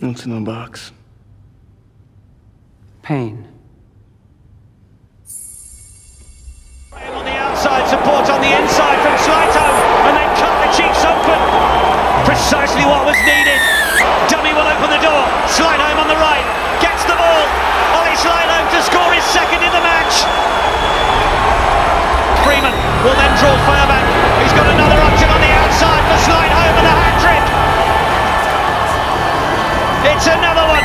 What's in the box? Pain. On the outside, support on the inside from Sleightholme, and they cut the cheeks open. Precisely what was needed. Dummy will open the door. Sleightholme on the right, gets the ball. Ollie Sleightholme to score his second in the match. Freeman will then draw fire back. It's another one.